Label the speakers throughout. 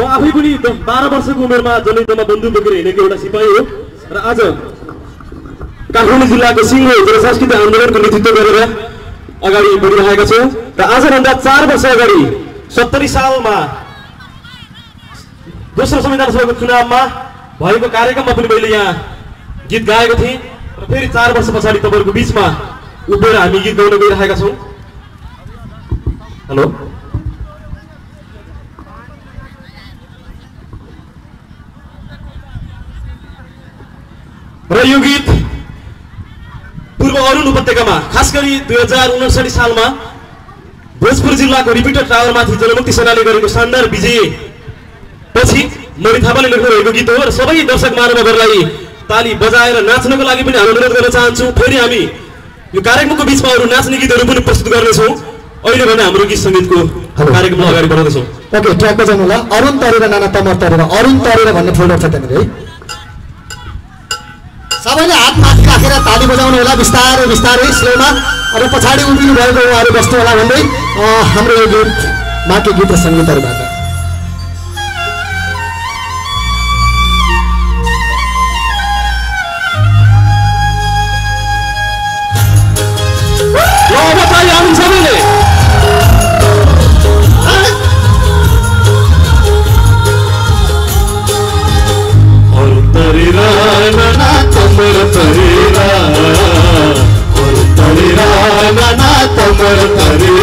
Speaker 1: म आफै पनि दस बाह्र वर्षको उमेरमा जनयुद्धमा बन्दुक बोकेर हिँडेको एउटा सिपाही हो। र आज काठमाडौँ जिल्लाको सिङ्गो जनसांस्कृतिक आन्दोलनको नेतृत्व गरेर अगाडि बढिरहेका छौँ। र आजभन्दा चार वर्ष अगाडि सत्तरी सालमा दोस्रो संविधान सभाको चुनावमा भएको कार्यक्रममा पनि मैले यहाँ गीत गाएको थिएँ। र फेरि चार वर्ष पछाडि तपाईँहरूको बिचमा उभिएर हामी गीत गाउन गइरहेका छौँ। हेलो र यो गीत पूर्व अरुण उपत्यकामा खास गरी दुई हजार उनसठी सालमा भोजपुर जिल्लाको रिपिटर टावरमाथि जनमुक्ति सेनाले गरेको शानदार विजय पछि मणि थापाले लेख्नु भएको गीत हो र सबै दर्शक महानुभावहरूलाई ताली बजाएर नाच्नको लागि पनि हामी अनुरोध गर्न चाहन्छौँ। फेरि हामी यो कार्यक्रमको बिचमा अरू नाच्ने गीतहरू पनि प्रस्तुत गर्नेछौँ। अहिले भने हाम्रो गीत सङ्गीतको कार्यक्रमलाई अगाडि बढाउँदैछौँ।
Speaker 2: ओके ट्र्याकमा जानु होला अरुण तरेर नाना तमर तरेर। अरुण तरेर भन्ने फोल्डर छ त्यहाँनिर है। सबैले हात माथि राखेर ताली बजाउनु होला। बिस्तारै बिस्तारै स्लोमा। अब पछाडि उभिनु भएको उहाँहरू बस्नु होला भन्दै हाम्रो यो गीत बाँकी गीत र सङ्गीतहरूबाट।
Speaker 1: नाना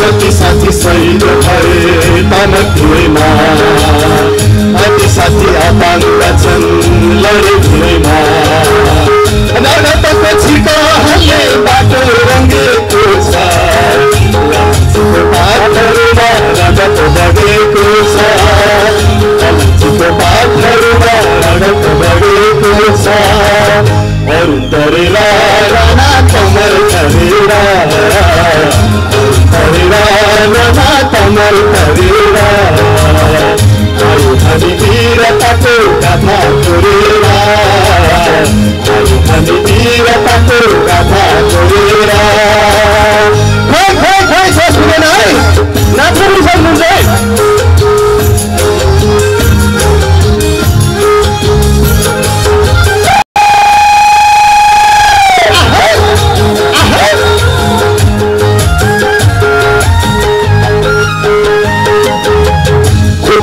Speaker 1: कति साथी छैन भए तम कुरैमा कति साथी अपाङ्ग छन् लडे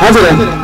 Speaker 1: Hazır olun.